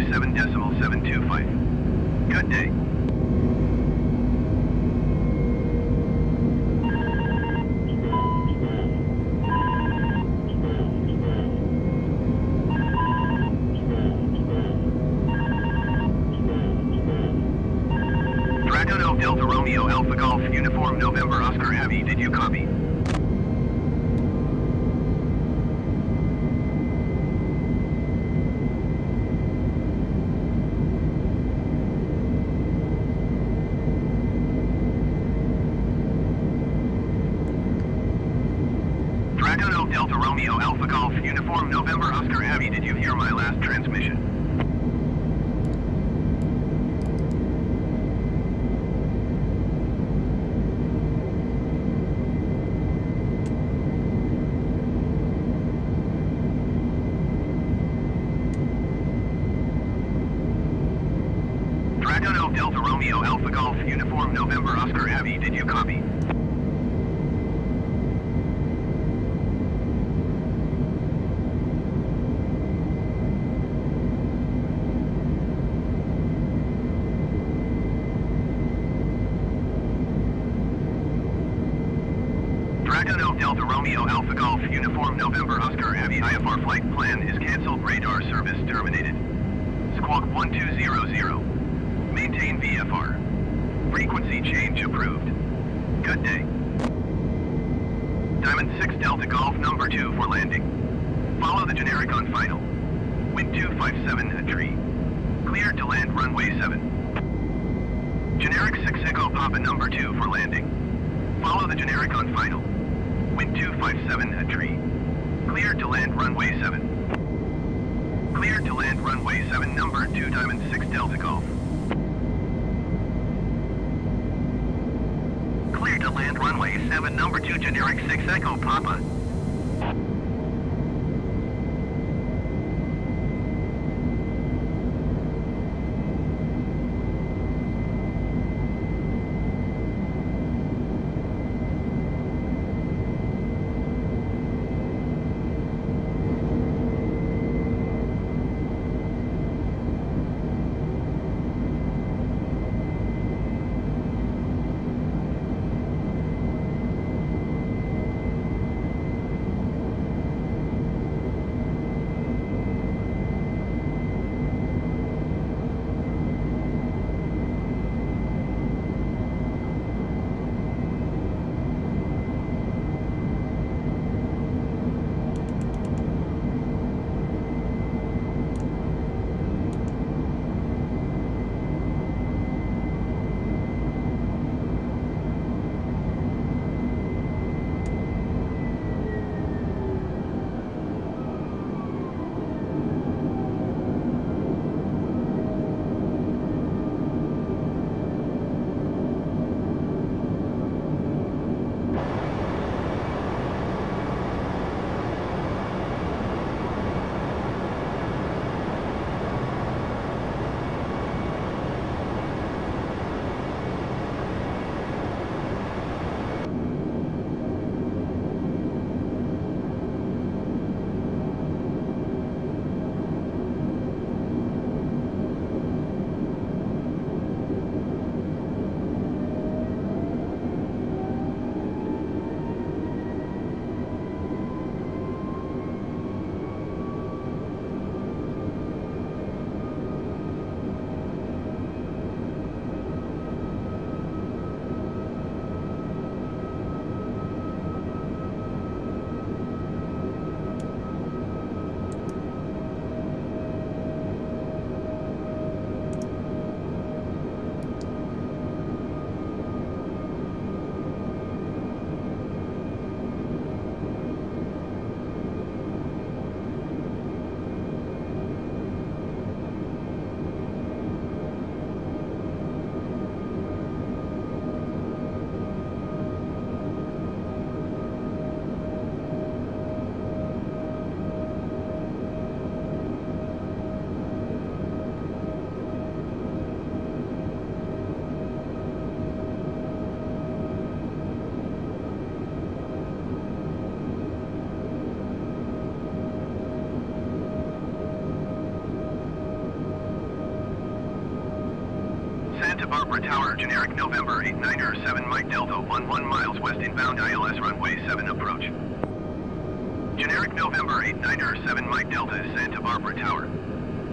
27.725. Golf November Oscar Abby did you hear my last transmission? Dragunov Delta Romeo Alpha Golf Uniform November Oscar Abby did you copy? Dragunov Delta Romeo Alpha Golf Uniform November Oscar Abby IFR flight plan is cancelled radar service terminated. Squawk 1200. Maintain VFR. Frequency change approved. Good day. Diamond 6 Delta Golf number 2 for landing. Follow the generic on final. Wind 257 a tree. Clear to land runway 7. Generic 6 Echo Papa number 2 for landing. Follow the generic on final. Wind 257 a tree. Clear to land runway 7. Cleared to land runway 7 number 2 Diamond 6 Delta Golf. Clear to land runway 7 number 2 generic 6 Echo Papa. Generic November 897 Mike Delta 11 miles west inbound ILS runway 7 approach. Generic November 897 Mike Delta Santa Barbara Tower.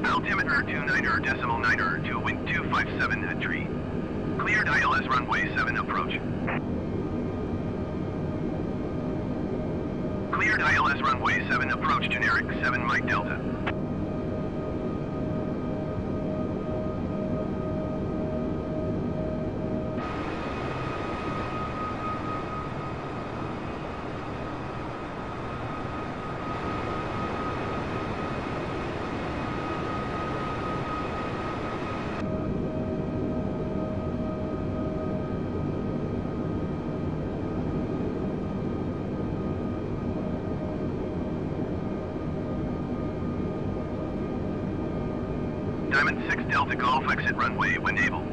Altimeter 29er decimal 9er to wind 257 at tree. Cleared ILS runway 7 approach. Cleared ILS runway 7 approach generic 7 Mike Delta. Diamond 6 Delta Golf exit runway when able.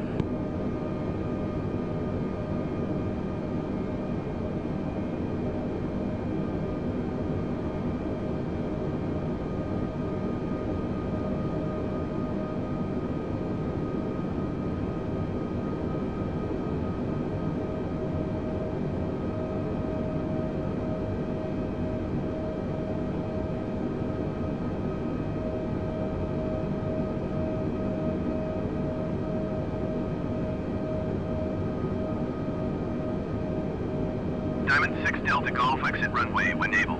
Diamond 6 Delta Golf exit runway when able.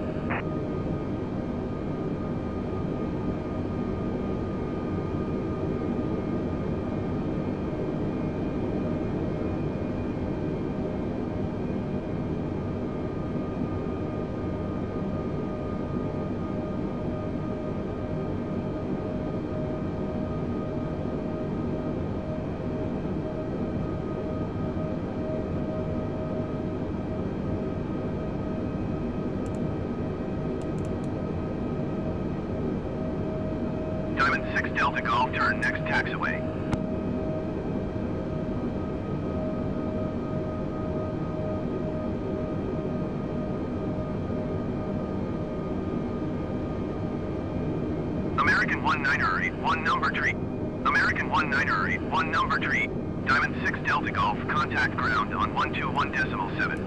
Diamond 6 Delta Golf turn next taxiway. American 19er 81 number tree. American 19er 81 number tree. Diamond 6 Delta Golf contact ground on 121 decimal 7.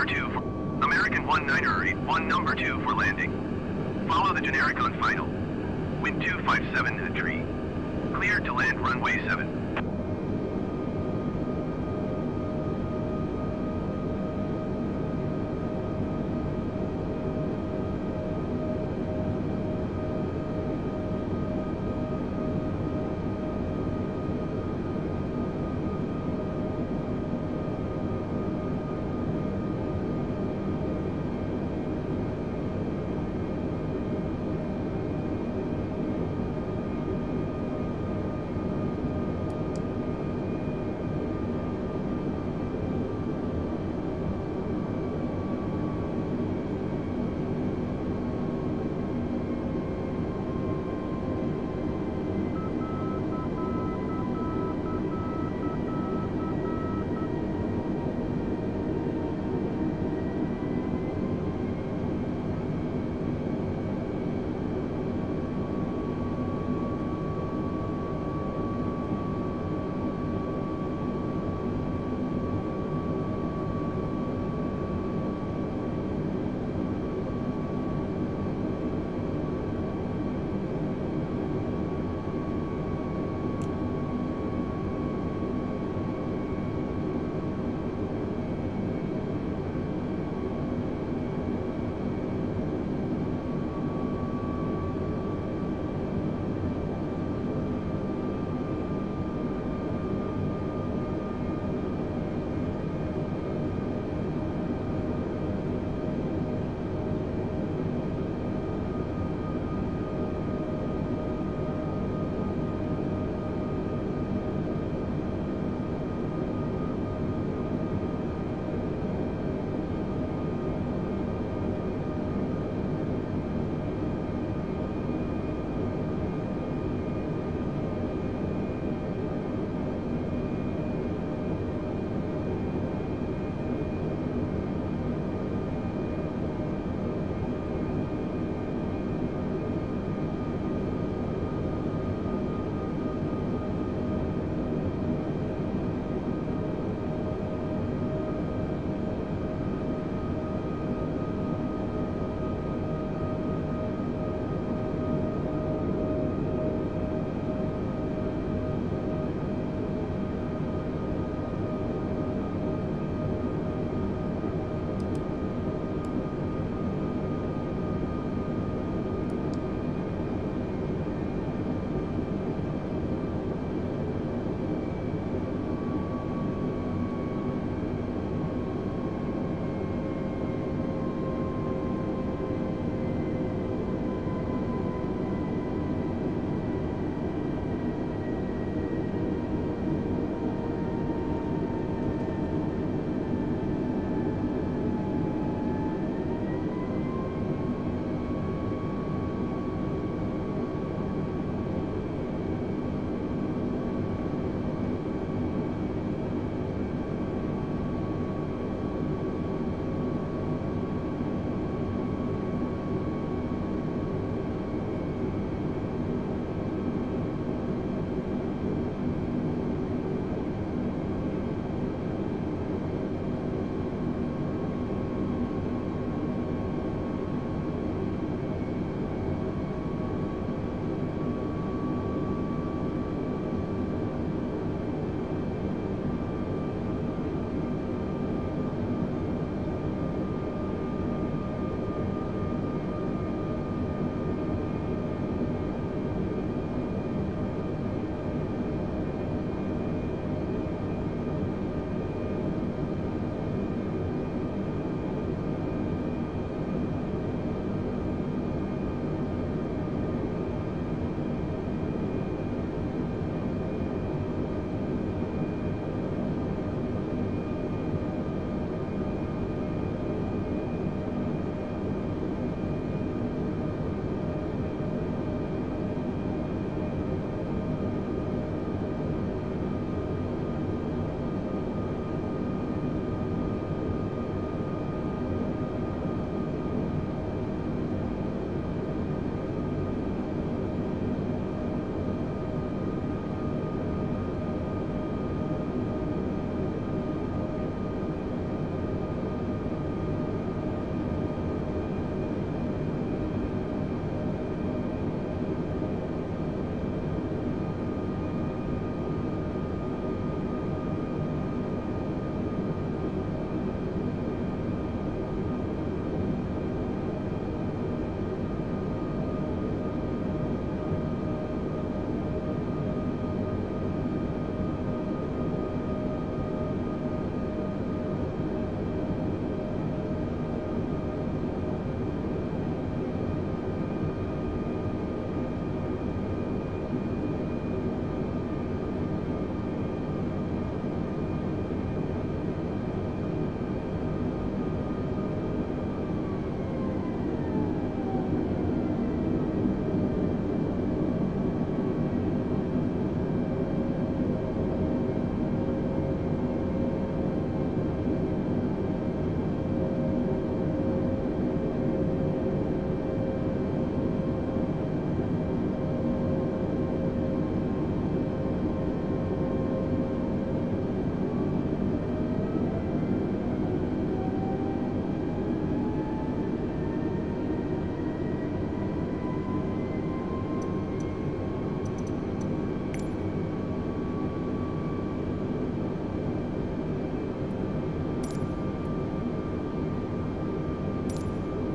Number two for American one niner eight one number two for landing. Follow the generic on final. Wind two five seven at tree. Cleared to land runway seven.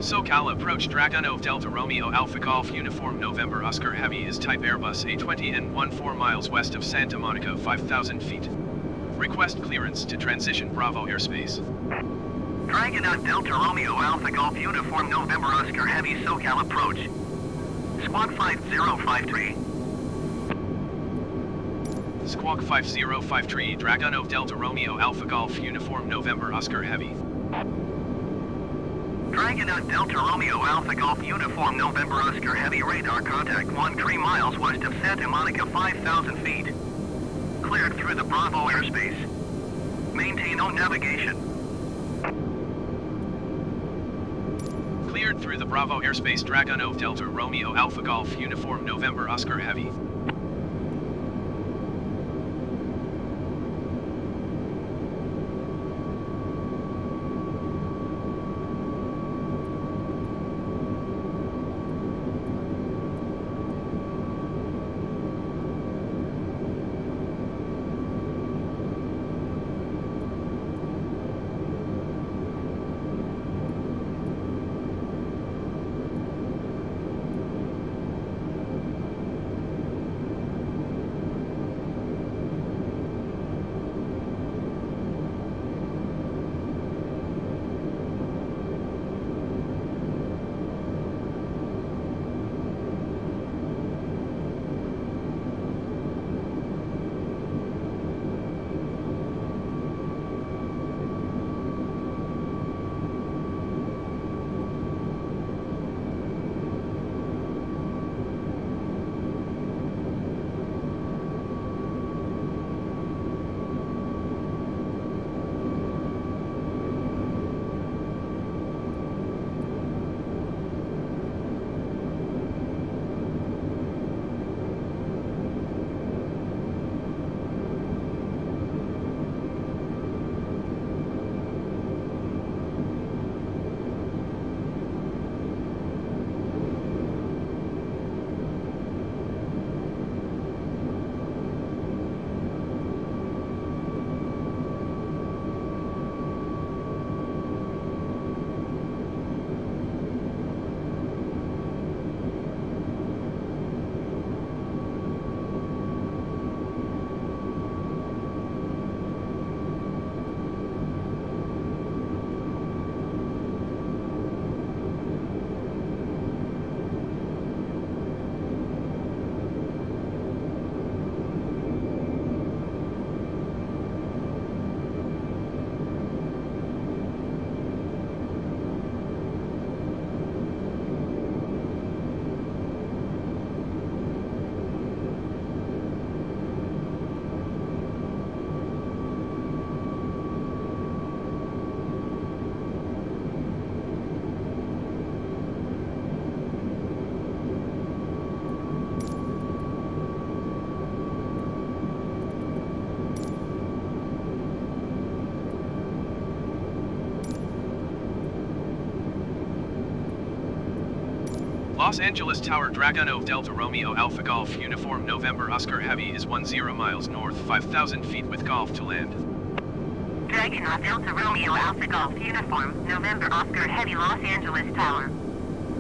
SoCal approach Dragunov Delta Romeo Alpha Golf Uniform November Oscar Heavy is type Airbus A20 and 14 miles west of Santa Monica 5,000 feet. Request clearance to transition Bravo airspace. Dragunov Delta Romeo Alpha Golf Uniform November Oscar Heavy SoCal approach. Squawk 5053. Squawk 5053 Dragunov Delta Romeo Alpha Golf Uniform November Oscar Heavy. Dragunov Delta Romeo Alpha Golf Uniform November Oscar Heavy Radar contact 1 3 miles west of Santa Monica 5,000 feet. Cleared through the Bravo airspace. Maintain on navigation. Cleared through the Bravo airspace Dragunov Delta Romeo Alpha Golf Uniform November Oscar Heavy. Los Angeles Tower Dragunov Delta Romeo Alpha Golf Uniform November Oscar Heavy is 10 miles north 5,000 feet with golf to land. Dragunov Delta Romeo Alpha Golf Uniform November Oscar Heavy Los Angeles Tower.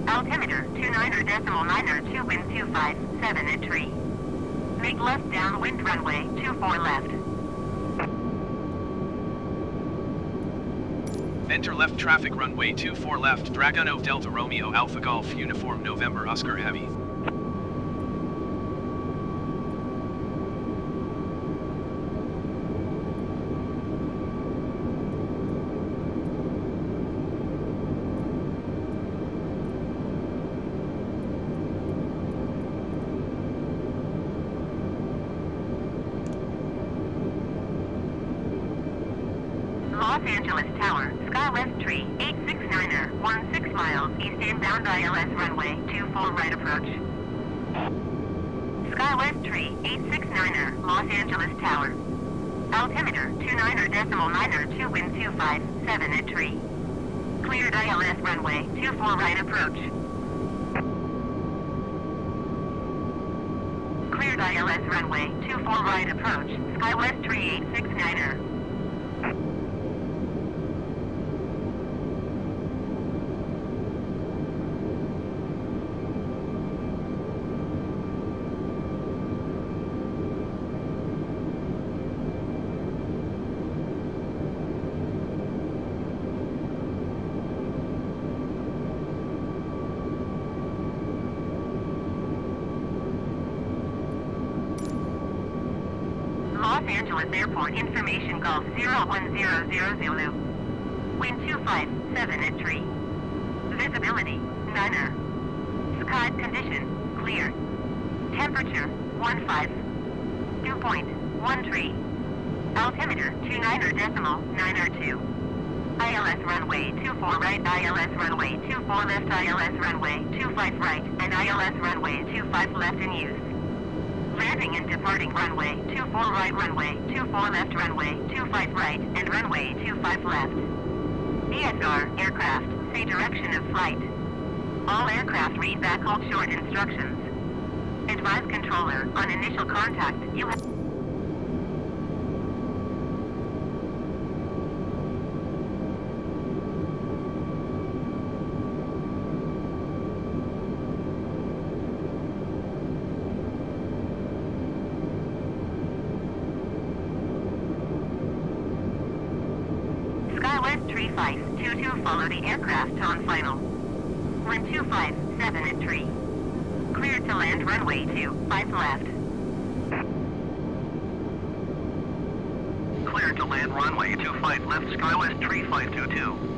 Altimeter 29er decimal niner 2 wind 257 at tree. Make left downwind runway 24 left. Enter left traffic runway 24 left Dragunov Delta Romeo Alpha Golf Uniform November Oscar Heavy. Los Angeles Tower, Skywest Tree, 869er, 16 miles, east inbound ILS runway, 24 right approach. Skywest Tree, 869er, Los Angeles Tower. Altimeter, 29er decimal niner, 2 wind 257 at tree. Cleared ILS runway, 24 right approach. Cleared ILS runway, 24 right approach, Skywest Tree 869er. Airport Information Golf 0100 Zulu. Wind 257 at tree. Visibility, niner. Sky condition, clear. Temperature, 15. Dew point, 1 tree. Altimeter, 29er decimal, 9er 2. ILS runway 24 right, ILS runway 24 left, ILS runway 25 right, and ILS runway 25 left in use. Landing and departing runway 24 right runway 24 left runway 25 right, and runway 25 left. ESR, aircraft, say direction of flight. All aircraft read back hold short instructions. Advise controller, on initial contact, you have... at 3522 follow the aircraft on final. 1257 at 3. Clear to land runway 2, 5 left. Clear to land runway 25 left, Skywest 3522.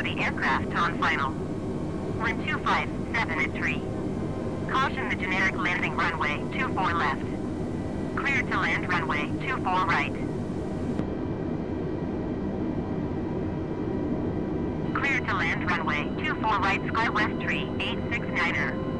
869er, the aircraft on final. Wind 257 at tree. Caution the generic landing runway 24 left. Cleared to land runway 24 right. Cleared to land runway 24 right Skywest Tree 869er.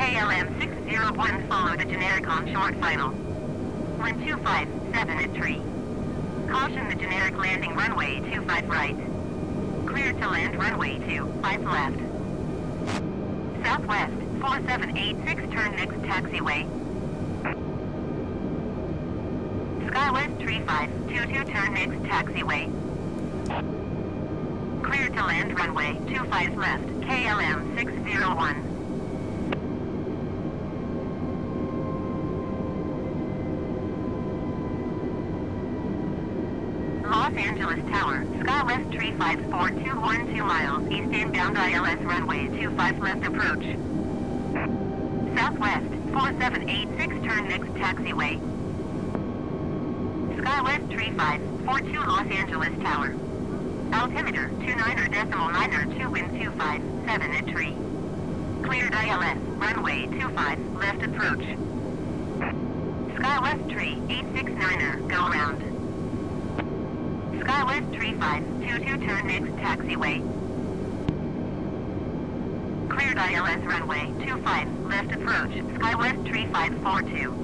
KLM 601 follow the generic on short final. Wind 257 at tree. Caution the generic landing runway 25 right. Clear to land runway 25 left. Southwest 4786 turn next taxiway. Skywest Tree 522 turn next taxiway. Clear to land runway 25 left, KLM 601. Angeles Tower, SkyWest Tree 54212 miles, east inbound ILS runway 25 left approach. Southwest 4786 turn next taxiway. SkyWest Tree 542 Los Angeles Tower. Altimeter 29er decimal 9er 2 wind 257 at tree. Cleared ILS, runway 25, left approach. SkyWest Tree 869er, go around. SkyWest Tree 522 turn next taxiway. Cleared ILS runway 25, left approach, SkyWest Tree 542.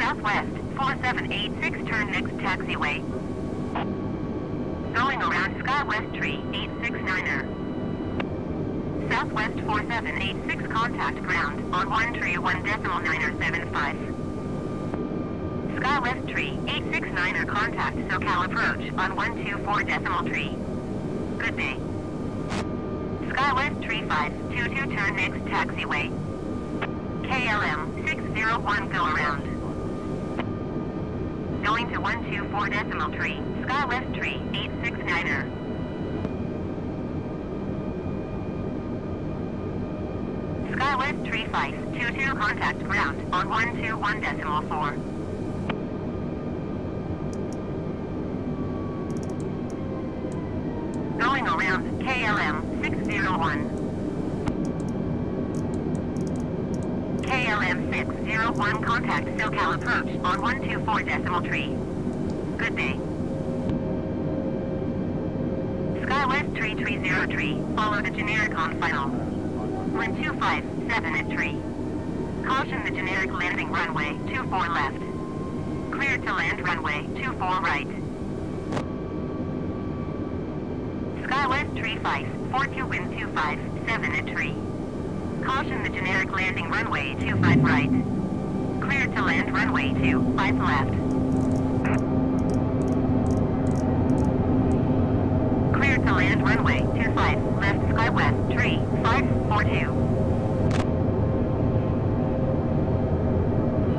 Southwest 4786 turn next taxiway. Going around SkyWest Tree 869er. Southwest 4786 contact ground on 1 er, tree 1 decimal 975. Skywest tree 869 or contact SoCal approach on 124 decimal tree. Good day. Skywest tree 522 turn next taxiway. KLM 601 go around. Going to 124 decimal tree, er. Skywest tree 869er. Skywest Tree 522 contact ground on 121 decimal 4. Going around KLM 601. KLM 601 SoCal approach on 124 decimal tree. Good day. Skywest Tree Tree Zero follow the generic on final. Wind 257 at tree. Caution the generic landing runway 24 left. Clear to land runway 24 right. Skywest Tree 5, 42 wind 257 at tree. Caution the generic landing runway 25 right. To land runway 25 left. Clear to land runway 25 left Skywest Tree 542.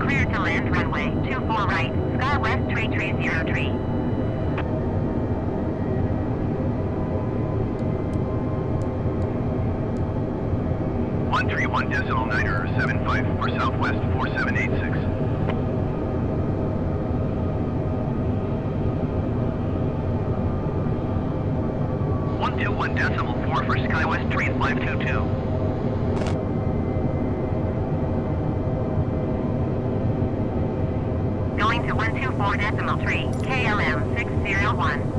Clear to land runway 24 right, Skywest Tree Tree Zero Tree. One three one decimal niner seven five for Southwest four seven eight six. One decimal four for Skywest Tree five two two. Going to 124 decimal tree, KLM 601.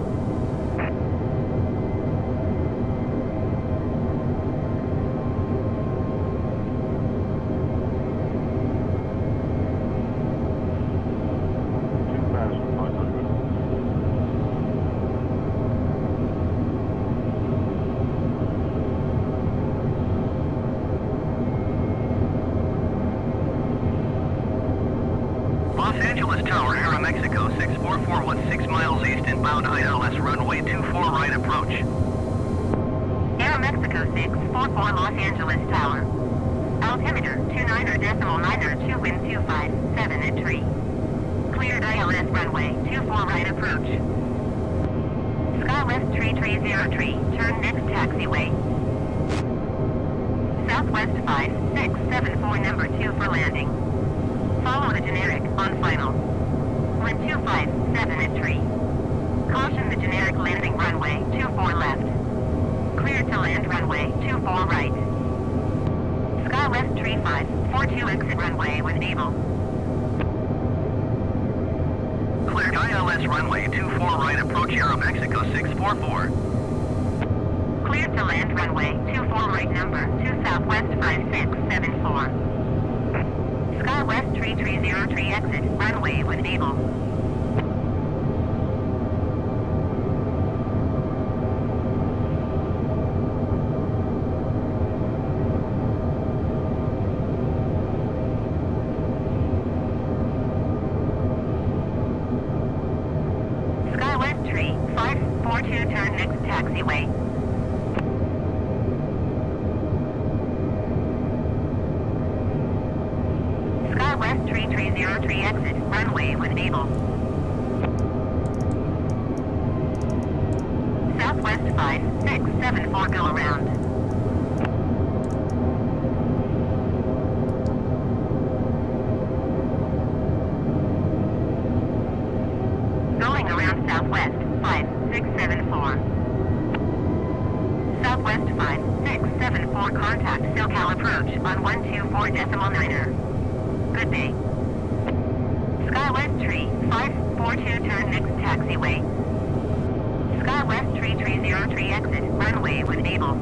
Approach. Skywest Tree Tree Zero Tree, turn next taxiway. Southwest 5674 number 2 for landing. Follow the generic on final. 257 at tree. Caution the generic landing runway 24 left. Clear to land runway 24 right. Skywest Tree 542 exit runway when able. Cleared ILS runway 24 right approach Aeromexico 644. Cleared to land runway 24 right number 2 Southwest 5674. Skywest Tree Tree Zero Tree exit runway when able. Skywest Tree 542 turn next taxiway. Skywest Tree Tree Zero Tree exit runway when able. Go around. Going around southwest, 5674. Southwest 5674 contact SoCal approach on 124 decimal niner. Good day. Skywest Tree 542 turn next taxiway. Skywest Tree 303 exit runway when able.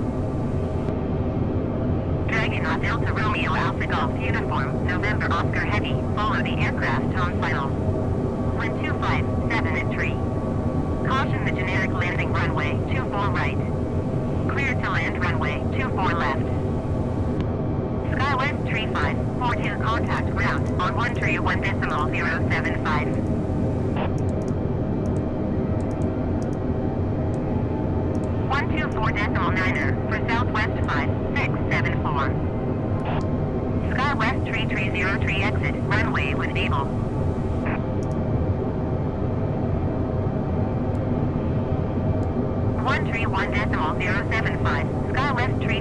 Dragunov Delta Romeo Alpha Golf uniform November Oscar Heavy follow the aircraft on final. 1257 at tree. Caution the generic landing runway 24 right. Clear to land runway 24 left. Skywest Tree 542 contact route on 1 tree 1 decimal 075. One two four decimal niner for Southwest five six seven four. Skywest three three zero three exit runway when able. One three one decimal zero seven five. Skywest three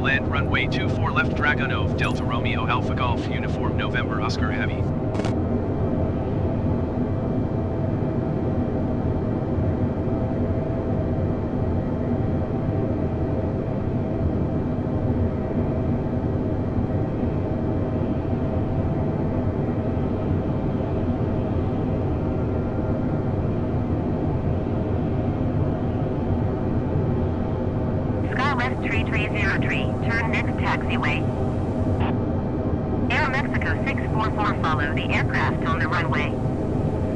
land runway 24 left Dragunov Delta Romeo Alpha Golf Uniform November Oscar Heavy. Skywest 3303, turn next taxiway. Aeromexico 644, follow the aircraft on the runway.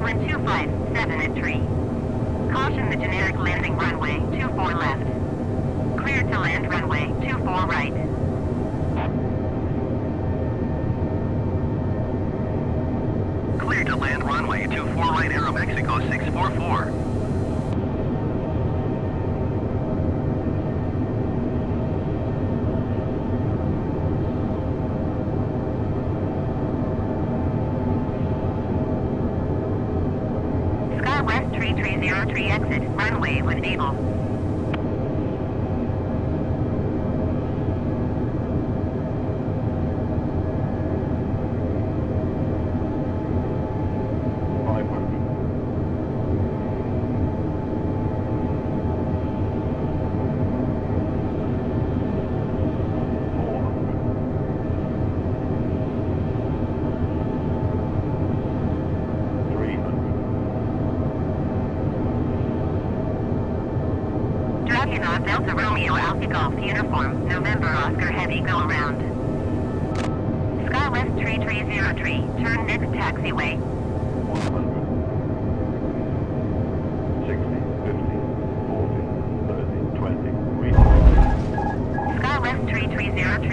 1257 at tree. Caution the generic landing runway 24 left. Clear to land 24 right. Clear to land runway 24 right Aeromexico 644.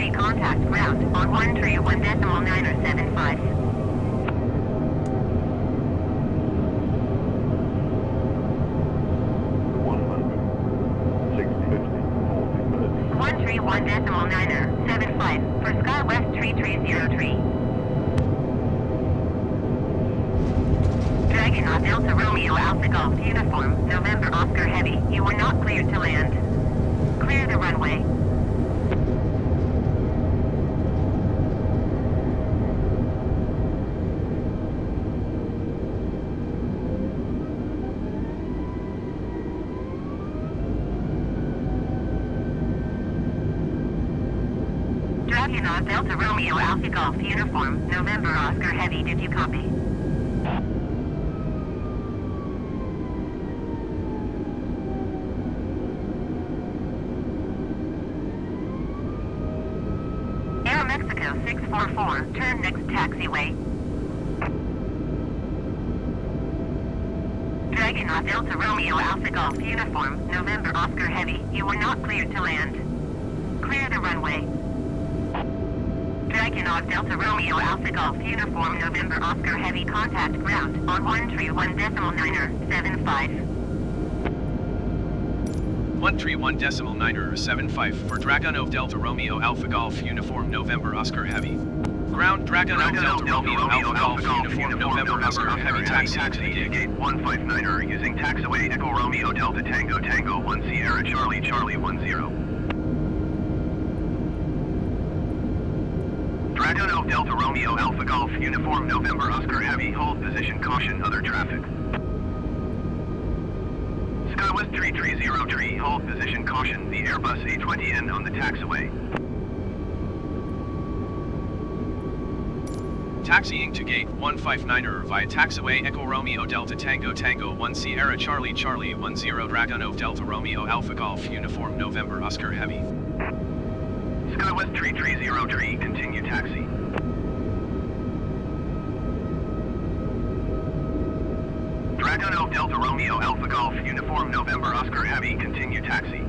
Contact route on 1 tree 1 decimal 975. One hundred. Sixty, fifty, forty, thirty. 1 tree 1 decimal 9er 75 for Skywest 3303. Dragunov Delta Romeo Alpha Golf uniform, November Oscar Heavy, you are not cleared to land. Clear the runway. Dragunov Delta Romeo Alpha Golf uniform, November Oscar Heavy, did you copy? Aeromexico 644, turn next taxiway. Dragunov Dragunov Delta Romeo Alpha Golf Uniform, November Oscar Heavy, you are not cleared to land. Clear the runway. Dragunov Delta Romeo Alpha Golf Uniform, November Oscar Heavy, contact ground on 1 tree 1 decimal niner, 75. 131 decimal niner 75 for Dragunov Delta Romeo Alpha Golf Uniform November Oscar Heavy. Ground Dragunov Delta Romeo Alpha Golf Uniform November Oscar Heavy taxi to the to gate. gate 159er using taxiway Echo Romeo Delta Tango Tango 1 Sierra Charlie Charlie 10. Dragunov Delta Romeo Alpha Golf Uniform November Oscar Heavy hold position caution other traffic. Skywest 3303 hold position caution the Airbus A20N on the taxiway. Taxiing to gate 159er via taxiway Echo Romeo Delta Tango Tango 1 Sierra Charlie Charlie 10 Dragunov Delta Romeo Alpha Golf Uniform November Oscar Heavy. Skywest 330 tree continue taxi. Dragunov Delta Romeo Alpha Golf Uniform November Oscar Heavy continue taxi.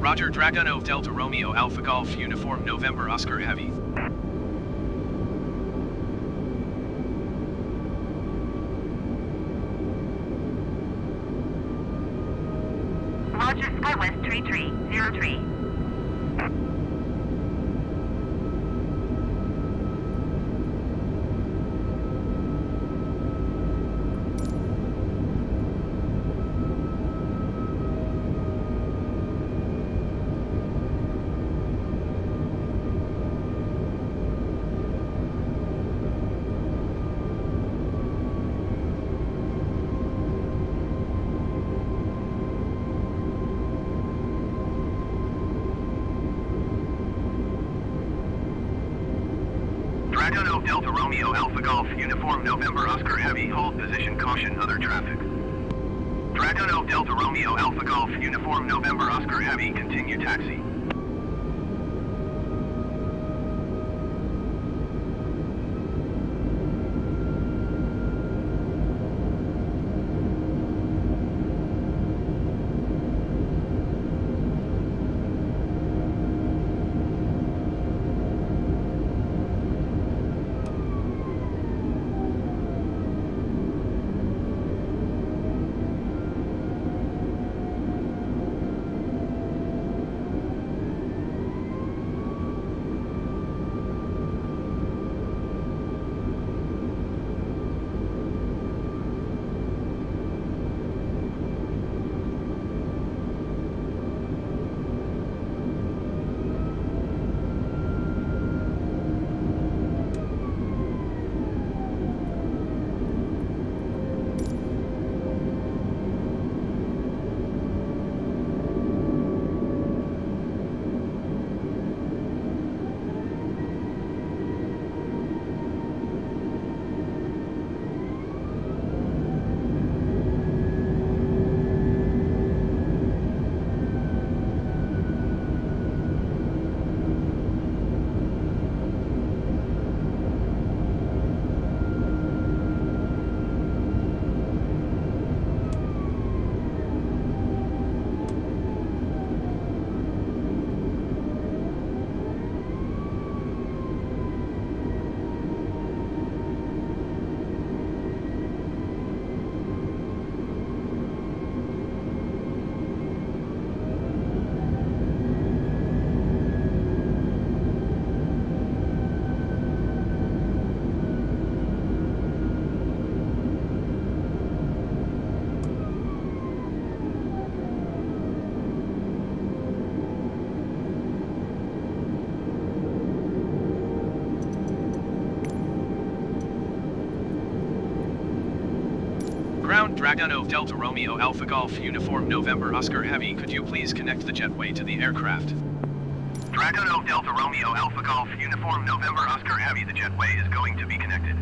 Roger Dragunov Delta Romeo Alpha Golf Uniform November Oscar Heavy. Roger Skywest 3303. Dragunov Delta Romeo Alpha Golf Uniform November Oscar Heavy. Could you please connect the jetway to the aircraft? Dragunov Delta Romeo Alpha Golf Uniform November Oscar Heavy the jetway is going to be connected.